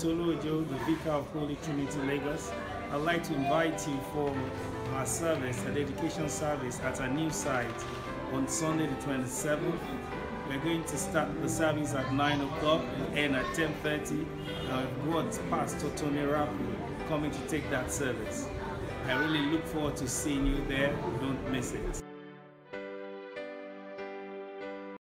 Tolu Ojo, the Vicar of Holy Trinity Lagos. I'd like to invite you for our service, a dedication service at our new site on Sunday the 27th. We're going to start the service at 9 o'clock and end at 10.30. i've got Pastor Tony Rapu coming to take that service. I really look forward to seeing you there. Don't miss it.